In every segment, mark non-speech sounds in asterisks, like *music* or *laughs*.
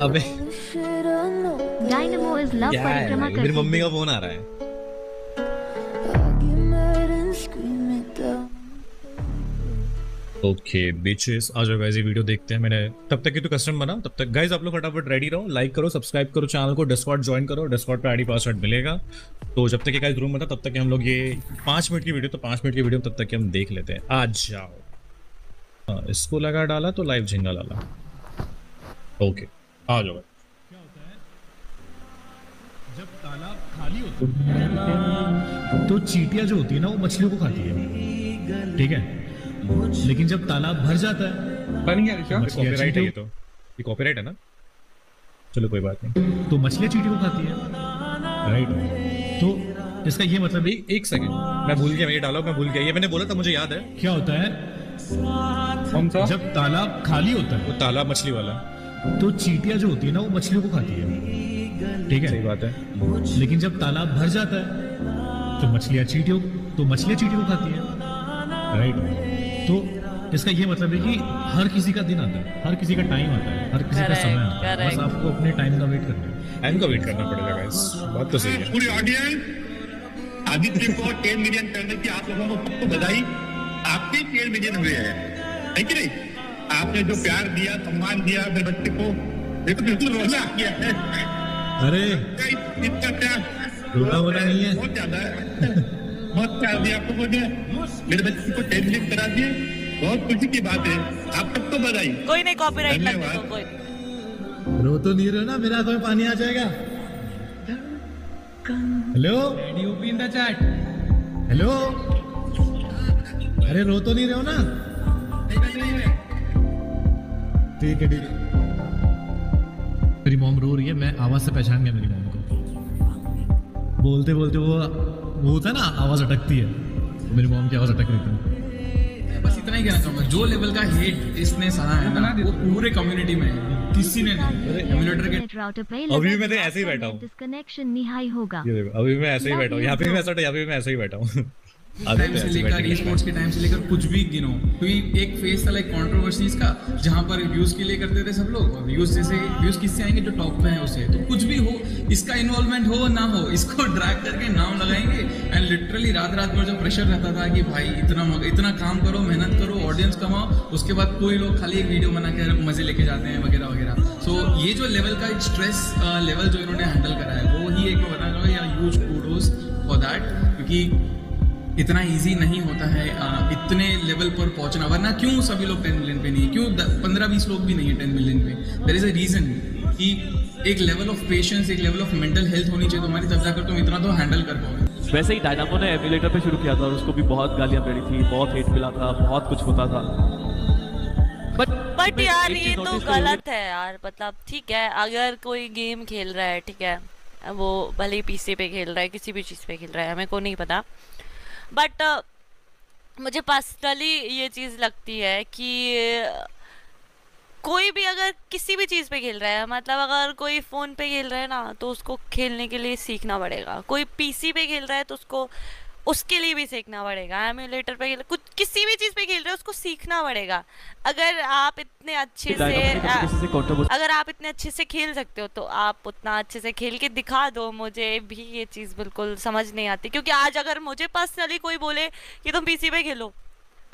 अबे। Dynamo is love परिक्रमा भाई? मेरी मम्मी का फ़ोन आ रहा है। ओके बिचेस आ जाओ गाइस ये वीडियो देखते हैं। मैंने तब तक की तो कस्टम बना तब तक गाइस आप लोग फटाफट रेडी रहो लाइक करो सब्सक्राइब करो चैनल को डिस्कॉर्ड ज्वाइन करो डिस्कॉर्ड पे आईडी पासवर्ड मिलेगा। तो जब तक ये गाइस रूम बता तब तक कि हम लोग ये पाँच मिनट की वीडियो तो पाँच मिनट की वीडियो तब तक कि हम देख लेते हैं। आ जाओ। हाँ इसको लगा डाला तो लाइव झिंगा डाला। ओके आ जाओ जब तालाब खाली होता है तो चीटियाँ जो होती है ना वो मछलियों को खाती है। ठीक है? लेकिन जब तालाब भर जाता है बन गया कॉपीराइट है ये तो। ये कॉपीराइट है ना? चलो कोई बात नहीं। तो मछलियाँ चीटी को खाती है। राइट तो इसका ये मतलब एक, एक सेकंड मैं भूल गया ये डायलॉग मैं भूल गया। ये मैंने बोला था मुझे याद है। क्या होता है? कौन सा? जब तालाब खाली होता है वो तालाब मछली वाला। तो चीटियाँ जो होती है ना वो मछलियों को खाती है। ठीक है? सही बात है। लेकिन जब तालाब भर जाता है तो मछलियाँ चीटियों तो मछलियाँ चीटियों को खाती है। राइट तो इसका ये मतलब है कि हर किसी का दिन आता है हर किसी का टाइम आता है हर किसी का समय आता है। बस आपको अपने टाइम का वेट करना है। टाइम का वेट करना पड़ेगा गाइस बात तो सही है। पूरी ऑडियंस आदित्य को टेन मिलियन करने की आप लोगों को सबको बधाई। आपके टेन मिलियन हुए हैं। है कि नहीं? आपने जो प्यार दिया सम्मान दिया मेरे बच्चे को देखो बिल्कुल रोना आ गया है। अरे। इसका प्यार। रोना वोना नहीं है। बहुत ज़्यादा है। बहुत प्यार दिया आप लोगों ने मेरे बच्चे को टेन मिलियन करा दिए। बहुत खुशी की बात है। आप सबको बधाई। कोई नहीं कॉपीराइट लग। देखो कोई रो तो नहीं रहे ना मेरा में पानी आ जाएगा। Hello? UP in the chat hello? अरे रो तो नहीं रहे हो ना? ठीक है ठीक है। मेरी मॉम रो रही है मैं आवाज़ से पहचान गया मेरी मॉम को। बोलते बोलते वो वो होता है ना आवाज़ अटकती है। मेरी मॉम की आवाज़ अटक रही थी। बस इतना ही कहना चाहूँगा जो लेवल का हेट इसने सहा है ना वो पूरे कम्युनिटी में किसी ने नहीं। के नेट राउटर पे अभी मैं तो ऐसे ही बैठा हूँ। डिस्कनेक्शन निहाई होगा। ये देखो अभी मैं ऐसे ही बैठा हूँ। यहाँ पे भी मैं ऐसा यहाँ पे मैं ऐसे ही बैठा हूँ। टाइम तो से लेकर ई स्पोर्ट्स के टाइम से लेकर कुछ भी गिनो क्योंकि एक फेस था लाइक कंट्रोवर्सीज का जहाँ पर व्यूज़ के लिए करते थे सब लोग। व्यूज़ जैसे व्यूज़ किससे आएँगे जो टॉप पे है उसे? तो कुछ भी हो इसका इन्वॉल्वमेंट हो ना हो इसको *laughs* ड्रैग करके नाम लगाएँगे। एंड लिटरली रात रात भर जो प्रेशर रहता था कि भाई इतना इतना काम करो मेहनत करो ऑडियंस कमाओ उसके बाद कोई लोग खाली एक वीडियो बना के मज़े लेके जाते हैं वगैरह वगैरह। सो ये जो लेवल का स्ट्रेस लेवल जो इन्होंने हैंडल करा है वो ही एक कूडोज फॉर दैट क्योंकि इतना इजी नहीं होता है आ, इतने लेवल पर पहुँचना। वरना क्यों सभी लोग टेन मिलियन पे नहीं? है क्यों पंद्रह बीस लोग भी नहीं है टेन मिलियन पे? देर इज़ अ रीजन कि एक लेवल ऑफ़ पेशेंस एक लेवल ऑफ़ मेंटल हेल्थ होनी चाहिए। तुम्हारी तब जाकर तुम इतना तो हैंडल कर पाओगे। वैसे ही डायनामो ने एमुलेटर पे शुरू किया था और उसको भी बहुत गालियाँ पड़ी थी बहुत हेट मिला था बहुत कुछ होता था। बट बट यार ये तो गलत है यार मतलब ठीक है अगर कोई गेम खेल रहा है ठीक है वो भले ही पीसी पे खेल रहा है किसी भी चीज़ पे खेल रहा है हमें को नहीं पता। बट मुझे पर्सनली ये चीज़ लगती है कि, कोई भी अगर किसी भी चीज़ पे खेल रहा है मतलब अगर कोई फ़ोन पे खेल रहा है ना तो उसको खेलने के लिए सीखना पड़ेगा। कोई पीसी पे खेल रहा है तो उसको उसके लिए भी सीखना पड़ेगा। एमुलेटर पे खेल कुछ किसी भी चीज़ पे खेल रहे हो उसको सीखना पड़ेगा। अगर आप इतने अच्छे से अगर आप इतने अच्छे से खेल सकते हो तो आप उतना अच्छे से खेल के दिखा दो। मुझे भी ये चीज़ बिल्कुल समझ नहीं आती क्योंकि आज अगर मुझे पर्सनली कोई बोले कि तुम पीसी पे खेलो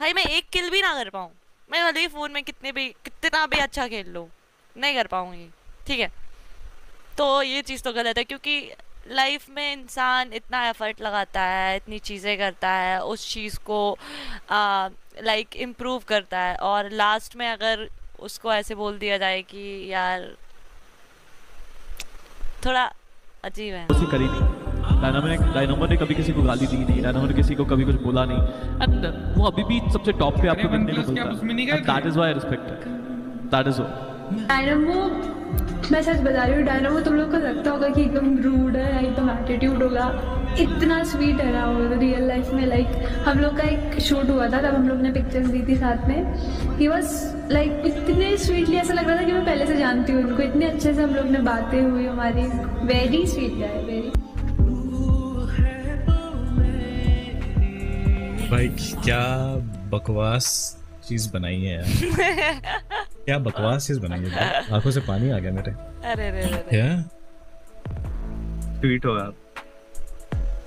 भाई मैं एक किल भी ना कर पाऊँ। मैं भले ही फ़ोन में कितने भी कितना भी अच्छा खेल लो नहीं कर पाऊँगी ठीक है? तो ये चीज़ तो गलत है क्योंकि लाइफ में इंसान इतना एफर्ट लगाता है इतनी चीज़ें करता है उस चीज़ को लाइक इम्प्रूव करता है और लास्ट में अगर उसको ऐसे बोल दिया जाए कि यार थोड़ा अजीब है। उसी करी नहीं डायनामो ने डायनामो ने कभी किसी को गाली दी नहीं डायनामो ने किसी को कभी कुछ बोला नहीं। एंड वो अभी भी सबसे टॉप पे आपको देखने को मिलता है। That is why I respect that is all Dynamo मैं सच बता रही हूँ डायनामो तुम लोग को लगता होगा कि एकदम रूड है या एकदम एटीट्यूड होगा। इतना स्वीट है ना वो रियल लाइफ में लाइक हम लोग का एक शूट हुआ था तब हम लोग ने पिक्चर्स दी थी साथ में। ही वॉज़ लाइक इतने स्वीटली ऐसा लग रहा था कि मैं पहले से जानती हूँ उनको। इतने अच्छे से हम लोग ने बातें हुई हमारी। वेरी स्वीट है वेरी भाई क्या बकवास चीज़ बनाई है यार। *laughs* क्या बकवास चीज़ बनाई है आँखों से पानी आ गया मेरे। अरे रे रे क्या? स्वीट हो आप।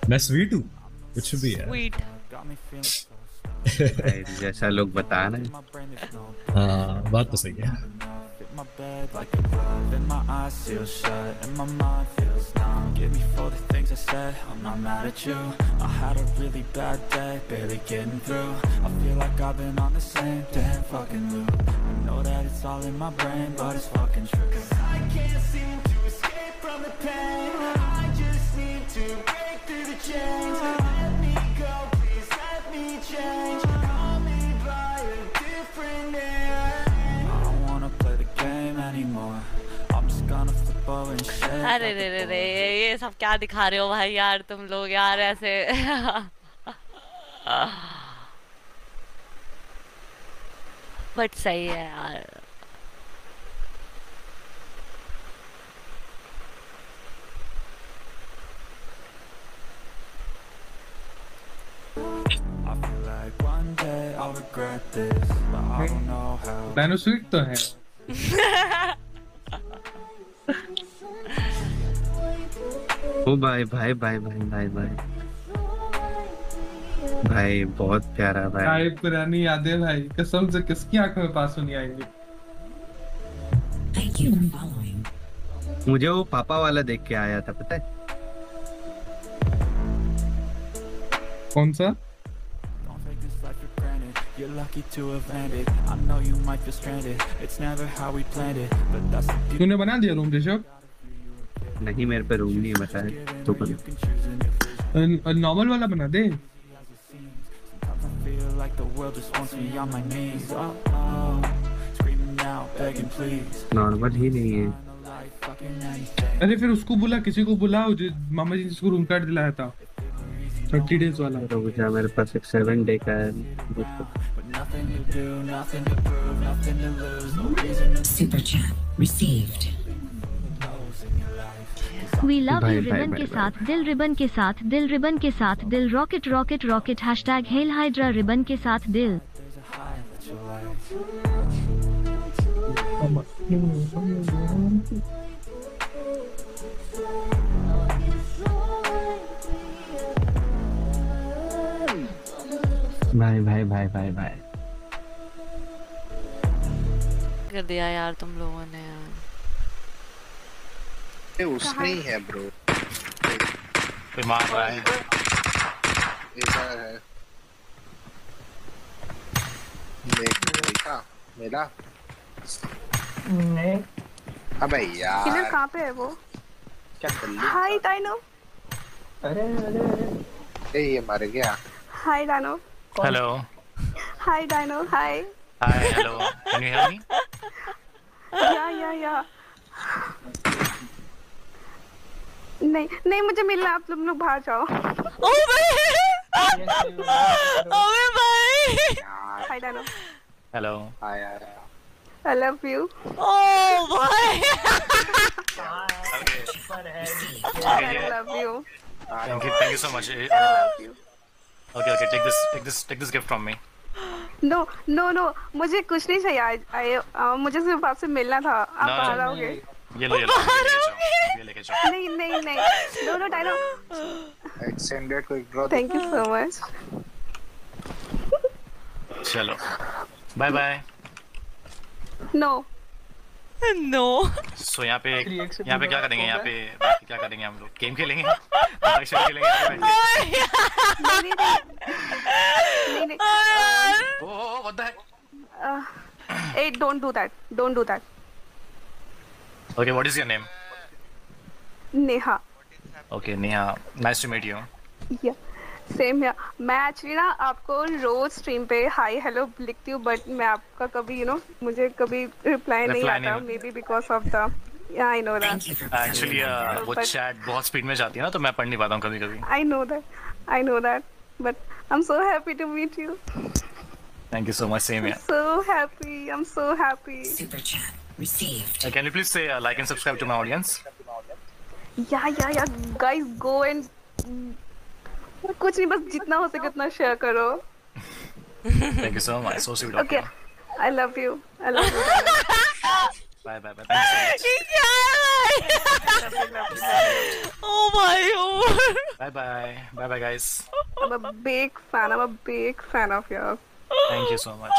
मैं स्वीट हूँ? कुछ भी है। स्वीट *laughs* जैसा लोग बता रहे हैं हाँ बात तो सही है। Bed like a glove and my eyes seal shut and my mind feels numb. Get me for the things I said, I'm not mad at you. I had a really bad day, barely getting through. I feel like I've been on the same damn fucking loop. I know that it's all in my brain, but it's fucking true. Cause I can't seem to escape from the pain. I just need to break through the chains. Let me go, please let me change अरे रे रे रे ये सब क्या दिखा रहे हो भाई यार तुम लोग यार ऐसे। बट सही है यार। I feel like *laughs* ओ भाई भाई भाई भाई भाई भाई भाई बहुत प्यारा भाई काय पुरानी यादें भाई कसम से किसकी आँखों में पास नहीं आएँगे मुझे वो पापा वाला देख के आया था पता है कौन सा You're lucky to have landed I know you might feel stranded It's never how we planned it But that's तूने बना दिया रूम ऋषभ नहीं मेरे पे रूम नहीं है बताए। तो नॉर्मल वाला बना दे। नॉर्मल ही नहीं है। अरे फिर उसको बुला किसी को बुलाओ मामा जी जिसको रूम कार्ड दिलाया था। थर्टी डेज़ वाला। तो बुझा मेरे पास एक सेवन डे का है। Super chat received. We love you ribbon के साथ दिल रिबन के साथ दिल रिबन के साथ दिल rocket rocket rocket hashtag hail hydra ribbon के साथ दिल। भाई भाई भाई भाई भाई। कर दिया यार तुम लोगों ने। उसमें ही है? ब्रो कोई मार रहा है? इधर है। देखा मिला? नहीं। अबे यार। किलर कहाँ पे है वो? क्या दल्ली हाय डायनो अरे अरे अरे। ए ये मर गया। Hi Dyno Hello hi Dyno hi. Hi, hello Can you hear me? *laughs* या या या। नहीं नहीं मुझे मिलना आप लोग लोग बाहर जाओ। ओए भाई! हाय Hello. हाय यार आई लव यू ओ भाई! I love you Thank you, thank you so much. I Uh, love you okay, okay. Take this, take this, take this gift from me. No no no मुझे कुछ नहीं चाहिए आज। आए आ, मुझे सिर्फ़ आपसे मिलना था। आप बाहर आओगे। ये लो, ये लो, लेके. नहीं नहीं नहीं no no Dyno extended quick draw thank you so much चलो. Bye bye. No no So यहाँ पे यहाँ पे क्या करेंगे यहाँ पे बाकी क्या करेंगे हम लोग गेम खेलेंगे अंताक्षरी *laughs* खेलेंगे? नहीं नहीं नहीं oh, what the heck? Hey, don't do that. Don't do that. Okay, what is your name? Neha. Okay, Neha. Nice to meet you. Yeah. Same है मैं एक्चुअली ना आपको रोज स्ट्रीम पे हाय हेलो लिखती हूँ बट मैं आपका कभी यू नो मुझे कभी रिप्लाई नहीं आता नहीं- may be because of the I know that uh, वो chat बहुत स्पीड में जाती है ना तो मैं पढ़ नहीं पाता हूँ कभी कभी. I know that I know that but I am so happy to meet you Thank you so much. Same here. so happy i'm so happy Super chat received. Uh, can you please say uh, like and subscribe to my audience? Yeah yeah yeah guys go and कुछ नहीं बस जितना हो सके उतना share करो Thank you so much. So sweet of okay you. I love you I love you bye bye bye thank ये क्या है भाई ओ भाई ओ bye bye bye bye guys I'm a big fan. I'm a big fan of yours. Thank you so much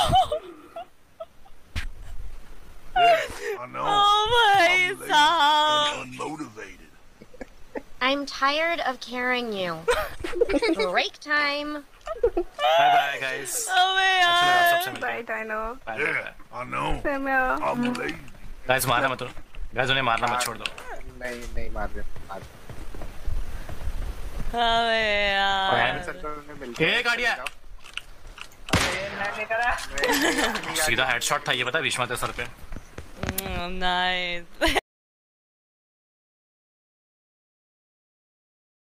ओ भाई साहब I'm tired of carrying you. *laughs* Break time. Bye bye guys अबे अच्छा लगा यार सबसे मिलके Bye, Dino. Bye bye I know. Same here. Guys मारना मत गाइस उन्हें मारना मत छोड़ दो नहीं नहीं मार रहे मार अबे और यार सर्कल में मिलते ए गाड़िया सीधा हेडशॉट था ये पता है विश्वा के सर पे नाइस